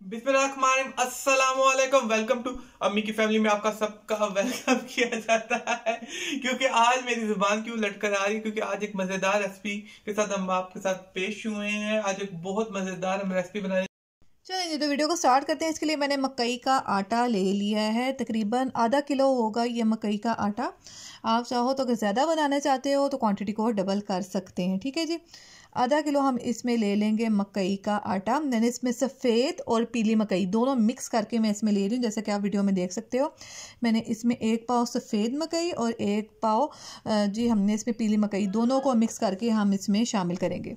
अस्सलाम welcome to अम्मी की फैमिली में आपका सबका वेलकम किया जाता है। क्योंकि आज मेरी ज़ुबान क्यों लटकर आ रही है? क्योंकि आज एक मज़ेदार रेसिपी के साथ हम आपके साथ पेश हुए हैं। आज एक बहुत मज़ेदार हम रेसिपी बनाए चलिए तो वीडियो को स्टार्ट करते हैं। इसके लिए मैंने मकई का आटा ले लिया है। तकरीबन आधा किलो होगा ये मकई का आटा। आप चाहो तो अगर ज़्यादा बनाना चाहते हो तो क्वांटिटी को डबल कर सकते हैं। ठीक है जी? आधा किलो हम इसमें ले लेंगे मकई का आटा। मैंने इसमें सफ़ेद और पीली मकई दोनों मिक्स करके मैं इसमें ले रही हूँ, जैसा कि आप वीडियो में देख सकते हो। मैंने इसमें एक पाव सफ़ेद मकई और एक पाव जी हमने इसमें पीली मकई दोनों को मिक्स करके हम इसमें शामिल करेंगे।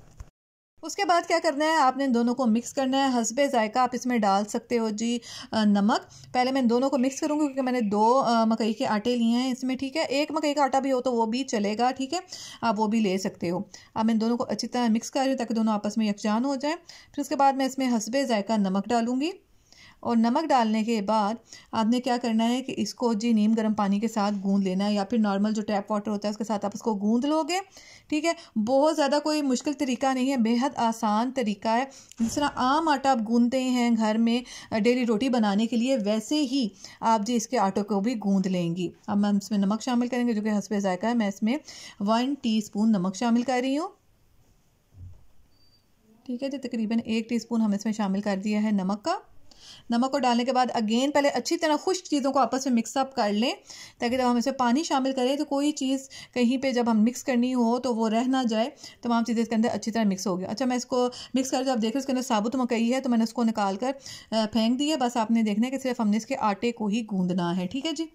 उसके बाद क्या करना है? आपने दोनों को मिक्स करना है। हसबे जायका आप इसमें डाल सकते हो जी नमक। पहले मैं दोनों को मिक्स करूँगी क्योंकि मैंने दो मकई के आटे लिए हैं इसमें, ठीक है? एक मकई का आटा भी हो तो वो भी चलेगा, ठीक है? आप वो भी ले सकते हो। अब मैं दोनों को अच्छी तरह मिक्स कर रही हूँ ताकि दोनों आपस में यकजान हो जाए। फिर उसके बाद मैं इसमें हसबे जायका नमक डालूँगी। और नमक डालने के बाद आपने क्या करना है कि इसको जी नीम गर्म पानी के साथ गूंद लेना है या फिर नॉर्मल जो टैप वाटर होता है उसके साथ आप उसको गूंद लोगे, ठीक है? बहुत ज़्यादा कोई मुश्किल तरीका नहीं है, बेहद आसान तरीका है। जिस तरह आम आटा आप गूंदते हैं घर में डेली रोटी बनाने के लिए, वैसे ही आप जी इसके आटो को भी गूंद लेंगी। अब हम इसमें नमक शामिल करेंगे, जो कि हंसपे जायका है। मैं इसमें वन टी नमक शामिल कर रही हूँ। ठीक है जी, तकरीबन एक टीस्पून हम इसमें शामिल कर दिया है नमक का। नमक को डालने के बाद अगेन पहले अच्छी तरह खुश चीज़ों को आपस में मिक्सअप कर लें, ताकि जब हम इसमें पानी शामिल करें तो कोई चीज़ कहीं पर जब हम मिक्स करनी हो तो वो रह ना जाए, तमाम चीज़ें इसके अंदर अच्छी तरह मिक्स हो गया अच्छा मैं इसको मिक्स करके आप देख रहे उसके अंदर साबुत मकई है तो मैंने उसको निकाल कर फेंक दी है। बस आपने देखना है कि सिर्फ़ हमने इसके आटे को ही गूंदना है। ठीक है जी?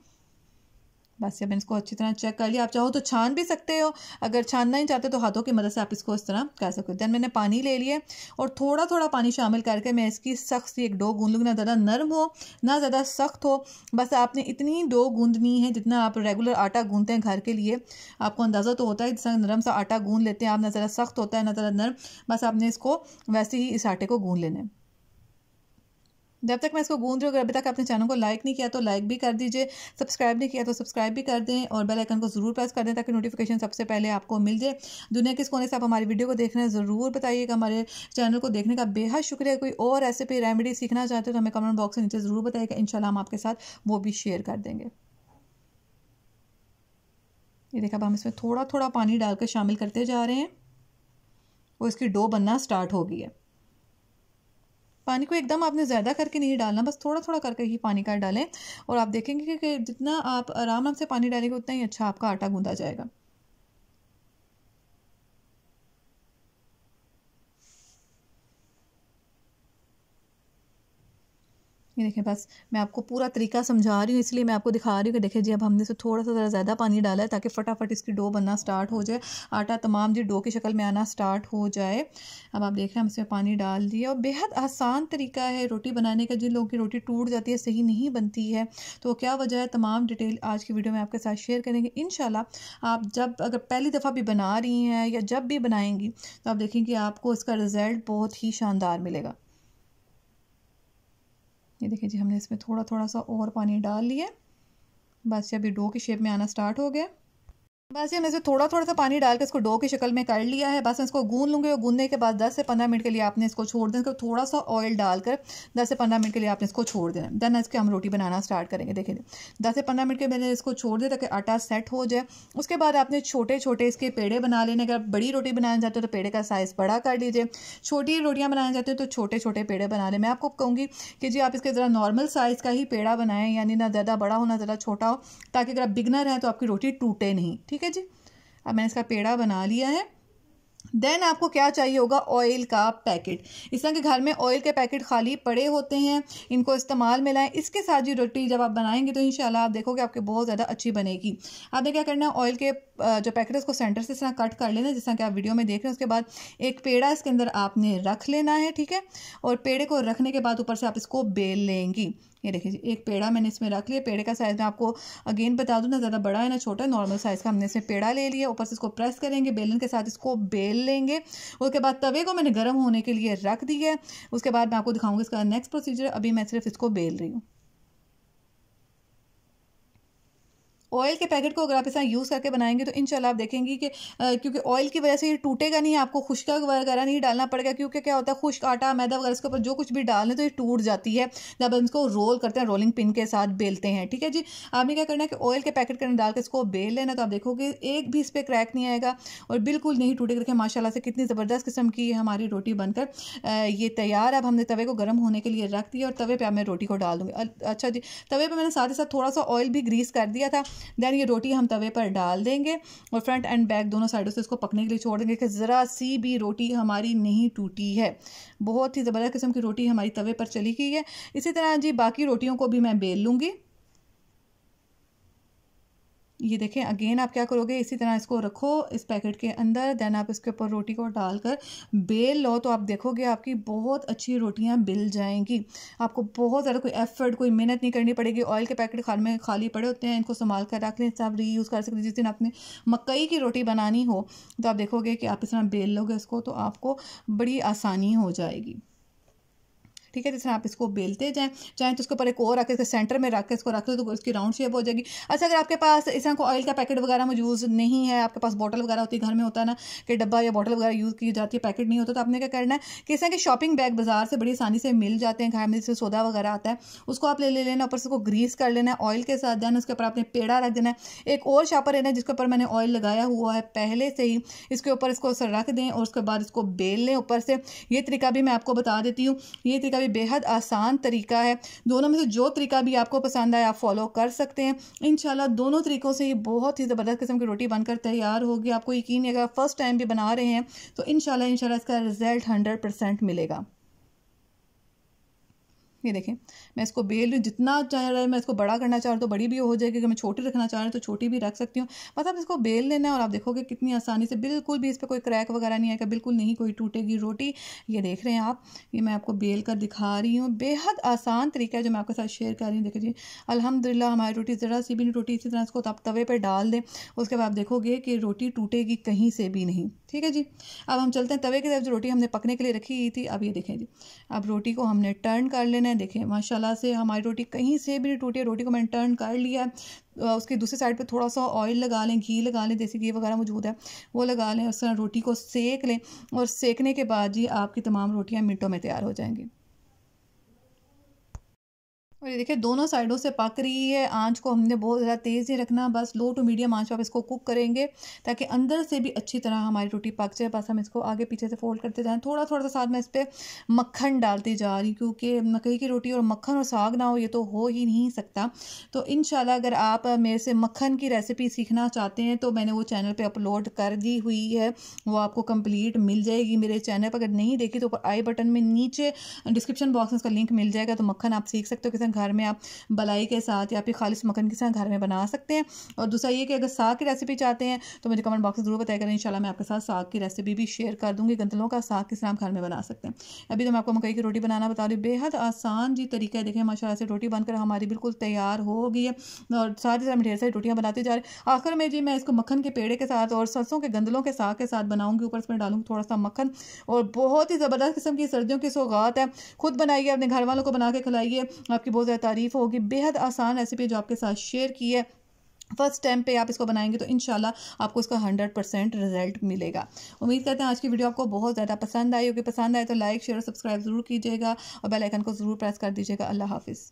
बस जब इसको अच्छी तरह चेक कर लिया। आप चाहो तो छान भी सकते हो। अगर छानना ही चाहते तो हाथों की मदद से आप इसको इस तरह कर सकते हो। दैन मैंने पानी ले लिया और थोड़ा थोड़ा पानी शामिल करके मैं इसकी सख्त सी एक डो गूंद लूँगी। ना ज़्यादा नरम हो, ना ज़्यादा सख्त हो। बस आपने इतनी डो गूंदनी है जितना आप रेगुलर आटा गूंदते हैं घर के लिए। आपको अंदाज़ा तो होता है जिस नरम सा आटा गूंद लेते हैं आप, ना ज़्यादा सख्त होता है, ना ज़्यादा नरम। बस आपने इसको वैसे ही इस आटे को गूंद लेना है। जब तक मैं इसको गूंद रही हूँ अभी तक अपने चैनल को लाइक नहीं किया तो लाइक भी कर दीजिए सब्सक्राइब नहीं किया तो सब्सक्राइब भी कर दें और बेल आइकन को ज़रूर प्रेस कर दें ताकि नोटिफिकेशन सबसे पहले आपको मिल जाए। दुनिया किस कोने से आप हमारी वीडियो को देख रहे हैं, ज़रूर बताइएगा। हमारे चैनल को देखने का बेहद शुक्रिया। कोई और रेसिपी रेमेडी सीखना चाहते हो तो हमें कमेंट बॉक्स में नीचे ज़रूर बताइएगा। इन हम आपके साथ वो भी शेयर कर देंगे। ये देखा अब हम इसमें थोड़ा थोड़ा पानी डालकर शामिल करते जा रहे हैं और इसकी डो बनना स्टार्ट हो गई है। पानी को एकदम आपने ज़्यादा करके नहीं डालना, बस थोड़ा थोड़ा करके ही पानी का डालें और आप देखेंगे कि जितना आप आराम से पानी डालेंगे, उतना ही अच्छा आपका आटा गूँधा जाएगा। ये देखें बस मैं आपको पूरा तरीका समझा रही हूँ, इसलिए मैं आपको दिखा रही हूँ कि देखें जी, अब हमने इसे थोड़ा सा ज़रा ज़्यादा पानी डाला है ताकि फटाफट इसकी डो बनना स्टार्ट हो जाए, आटा तमाम जी डो की शक्ल में आना स्टार्ट हो जाए। अब आप देख रहे हैं, हम इसमें पानी डाल दिया और बेहद आसान तरीका है रोटी बनाने का, जिन लोगों की रोटी टूट जाती है, सही नहीं बनती है। तो क्या वजह है, तमाम डिटेल आज की वीडियो में आपके साथ शेयर करेंगे। इन आप जब अगर पहली दफ़ा भी बना रही हैं या जब भी बनाएँगी तो आप देखेंगे आपको इसका रिज़ल्ट बहुत ही शानदार मिलेगा। ये देखिए जी, हमने इसमें थोड़ा थोड़ा सा और पानी डाल लिया बस ये अभी डो की शेप में आना स्टार्ट हो गया बस ये मैं इसे थोड़ा थोड़ा सा पानी डाल के इसको डो की शक्ल में कर लिया है। बस मैं इसको गूंद लूँगी और गूंदने के बाद 10 से 15 मिनट के लिए आपने इसको छोड़ देना। थोड़ा सा ऑयल डालकर 10 से 15 मिनट के लिए आपने इसको छोड़ देना। देन इसके हम रोटी बनाना स्टार्ट करेंगे। देखिए, दस से पंद्रह मिनट के मैंने इसको छोड़ दिया ताकि आटा सेट हो जाए। उसके बाद आपने छोटे छोटे इसके पेड़े बना लेने। अगर बड़ी रोटी बनाना चाहते हो तो पेड़े का साइज़ बड़ा कर लीजिए। छोटी रोटियाँ बनाना चाहते हो तो छोटे छोटे पेड़े बना लें। मैं आपको कहूँगी कि जी आप इसके ज़रा नॉर्मल साइज़ का ही पेड़ा बनाएँ, यानी ना ज़्यादा बड़ा हो, ना ज़्यादा छोटा हो, ताकि अगर आप बिगनर हैं तो आपकी रोटी टूटे नहीं। ठीक है जी? अब मैंने इसका पेड़ा बना लिया है। देन आपको क्या चाहिए होगा? ऑयल का पैकेट इस तरह के घर में ऑयल के पैकेट खाली पड़े होते हैं। इनको इस्तेमाल में लाएँ। इसके साथ जी रोटी जब आप बनाएँगे तो इंशाल्लाह आप देखोगे आपके बहुत ज़्यादा अच्छी बनेगी। आपने क्या करना है? ऑयल के जो पैकेट है उसको सेंटर से इस तरह कट कर लेना, जिस तरह कि आप वीडियो में देख रहे हैं, उसके बाद एक पेड़ा इसके अंदर आपने रख लेना है, ठीक है? और पेड़े को रखने के बाद ऊपर से आप इसको बेल लेंगी। ये देखिए एक पेड़ा मैंने इसमें रख लिया। पेड़े का साइज़ मैं आपको अगेन बता दूँ, ना ज़्यादा बड़ा है, ना छोटा है नॉर्मल साइज़ का हमने इसमें पेड़ा ले लिया। ऊपर से इसको प्रेस करेंगे, बेलन के साथ इसको बेल लेंगे। उसके बाद तवे को मैंने गर्म होने के लिए रख दिया उसके बाद मैं आपको दिखाऊँगी इसका नेक्स्ट प्रोसीजर अभी मैं सिर्फ़ इसको बेल रही हूँ। ऑयल के पैकेट को अगर आप इस तरह यूज़ करके बनाएँगे तो इनशाला आप देखेंगे कि क्योंकि ऑयल की वजह से ये टूटेगा नहीं, आपको खुश्का वगैरह नहीं डालना पड़ेगा, क्योंकि क्या होता है, खुश्क आटा, मैदा वगैरह इसके ऊपर जो कुछ भी डाल लें तो ये टूट जाती है। जब हम इसको रोल करते हैं रोलिंग पिन के साथ बेलते हैं, ठीक है जी? आपने क्या करना है कि ऑयल के पैकेट के अंदर डाल के इसको बेल लेना तो आप देखोगे एक भी इस पर क्रैक नहीं आएगा और बिल्कुल नहीं टूटेगा। देखिए माशाला से कितनी ज़बरदस्त किस्म की हमारी रोटी बनकर ये तैयार अब हमने तवे को गर्म होने के लिए रख दिया और तवे पर मैं रोटी को डाल दूँगी। अच्छा जी, तवे पर मैंने साथ ही साथ थोड़ा सा ऑयल भी ग्रीस कर दिया था। दैन ये रोटी हम तवे पर डाल देंगे और फ्रंट एंड बैक दोनों साइडों से इसको पकने के लिए छोड़ देंगे कि ज़रा सी भी रोटी हमारी नहीं टूटी है। बहुत ही ज़बरदस्त किस्म की रोटी हमारी तवे पर चली गई है। इसी तरह जी बाकी रोटियों को भी मैं बेल लूँगी। ये देखें अगेन आप क्या करोगे, इसी तरह इसको रखो इस पैकेट के अंदर देन आप इसके ऊपर रोटी को डालकर बेल लो तो आप देखोगे आपकी बहुत अच्छी रोटियाँ बिल जाएँगी। आपको बहुत ज़्यादा कोई एफर्ट कोई मेहनत नहीं करनी पड़ेगी। ऑयल के पैकेट खाल में खाली पड़े होते हैं, इनको संभाल कर रख लें आप रीयूज़ कर सकते जिस दिन आपने मकई की रोटी बनानी हो तो आप देखोगे कि आप इस तरह बेल लोगे इसको तो आपको बड़ी आसानी हो जाएगी। ठीक है जिस तरह आप इसको बेलते जाएँ, चाहे तो उसके ऊपर एक और रखें, इसके सेंटर में रख के इसको रख लो तो उसकी राउंड शेप हो जाएगी। अच्छा अगर आपके पास इस तरह को ऑयल का पैकेट वगैरह में यूज़ नहीं है, आपके पास बॉटल वगैरह होती है घर में होता है ना, कि डब्बा या बॉटल वगैरह यूज़ की जाती है पैकेट नहीं होता तो आपने क्या करना है कि इस तरह के शॉपिंग बैग बाज़ार से बड़ी आसानी से मिल जाते हैं, घर में जैसे सौदा वगैरह आता है, उसको आप ले ले, लेना, ऊपर से उसको ग्रीस कर लेना है ऑयल के साथ देना उसके ऊपर आपने पेड़ा रख देना है। एक और शापर लेना है, जिसके ऊपर मैंने ऑयल लगाया हुआ है पहले से ही, इसके ऊपर इसको रख दें और उसके बाद इसको बेल लें ऊपर से। ये तरीका भी मैं आपको बता देती हूँ, ये तरीका भी बेहद आसान आसान तरीका है। दोनों में से जो तरीका भी आपको पसंद आए, आप फॉलो कर सकते हैं। इन दोनों तरीक़ों से ये बहुत ही ज़बरदस्त किस्म की रोटी बनकर तैयार होगी। आपको यकीन है, अगर फ़र्स्ट टाइम भी बना रहे हैं तो इन शाला इसका रिज़ल्ट हंड्रेड परसेंट मिलेगा। ये देखें, मैं इसको बेल रही जितना चाह रहा है, मैं इसको बड़ा करना चाह रहा हूँ तो बड़ी भी हो जाएगी। अगर मैं छोटी रखना चाह रहा हूँ तो छोटी भी रख सकती हूँ। बस आप इसको बेल लेना है और आप देखोगे कितनी आसानी से, बिल्कुल भी इस पर कोई क्रैक वगैरह नहीं आएगा, बिल्कुल नहीं कोई टूटेगी रोटी। ये देख रहे हैं आप, ये मैं आपको बेल कर दिखा रही हूँ। बेहद आसान तरीका है जो मैं आपके साथ शेयर कर रही हूँ। देखिए जी अलहमदिल्ला हमारी रोटी ज़रा सी भी नहीं टूटी, इसी तरह इसको आप तवे पर डाल दें, उसके बाद आप देखोगे कि रोटी टूटेगी कहीं से भी नहीं। ठीक है जी, अब हम चलते हैं तवे की तरफ़ जो रोटी हमने पकने के लिए रखी थी। अब ये देखें जी, अब रोटी को हमने टर्न कर लेना है देखें, माशाल्लाह से हमारी रोटी कहीं से भी टूटी रोटी को मैंने टर्न कर लिया है। उसके दूसरी साइड पे थोड़ा सा ऑयल लगा लें, घी लगा लें देसी घी वगैरह मौजूद है, वो लगा लें, उस रोटी को सेक लें और सेकने के बाद जी आपकी तमाम रोटियाँ मिनटों में तैयार हो जाएँगी। और ये देखिए, दोनों साइडों से पक रही है आँच को हमने बहुत ज़्यादा तेज़ ही रखना बस लो टू मीडियम आँच पर आप इसको कुक करेंगे ताकि अंदर से भी अच्छी तरह हमारी रोटी पक जाए। बस हम इसको आगे पीछे से फोल्ड करते जाएँ। थोड़ा थोड़ा सा साथ में इस पर मक्खन डालती जा रही क्योंकि मकई की रोटी और मक्खन और साग ना हो, ये तो हो ही नहीं सकता। तो इन अगर आप मेरे से मक्खन की रेसिपी सीखना चाहते हैं तो मैंने वो चैनल पर अपलोड कर दी हुई है। वो आपको कंप्लीट मिल जाएगी मेरे चैनल पर। अगर नहीं देखी तो आई बटन में नीचे डिस्क्रिप्शन बॉक्स में उसका लिंक मिल जाएगा तो मक्खन आप सीख सकते हो। तरह घर में आप बलाई के साथ या फिर खालिश मक्खन के साथ घर में बना सकते हैं। और दूसरा ये कि अगर साग की रेसिपी चाहते हैं तो मुझे कमेंट बॉक्स में ज़रूर बताया करें। इंशाल्लाह मैं आपके साथ साग की रेसिपी भी शेयर कर दूँगी। गंदलों का साग किस तरह घर में बना सकते हैं। अभी तो मैं आपको मकई की रोटी बनाना बता रही हूँ। बेहद आसान जी तरीका है। देखें माशा से रोटी बनकर हमारी बिल्कुल तैयार हो गई है और सारी तरह ढेर सारी रोटियाँ बनाती जा रहे आखिर में जी मैं इसको मक्खन के पेड़े के साथ और सरसों के गंदलों के साग के साथ बनाऊँगी। ऊपर इसमें डालूँगी थोड़ा सा मक्खन और बहुत ही ज़बरदस्त किस्म की सर्दियों की सौगात है। खुद बनाइए, अपने घर वालों को बना के खिलाइए। आपकी बहुत ज़्यादा तारीफ़ होगी। बेहद आसान रेसिपी जो आपके साथ शेयर की है। फ़र्स्ट टाइम पे आप इसको बनाएँगे तो इनशाला आपको इसका हंड्रेड परसेंट रिज़ल्ट मिलेगा। उम्मीद करते हैं आज की वीडियो आपको बहुत ज़्यादा पसंद आई होगी। पसंद आए तो लाइक शेयर और सब्सक्राइब ज़रूर कीजिएगा और बेल आइकन को ज़रूर प्रेस कर दीजिएगा। अल्लाह हाफिज़।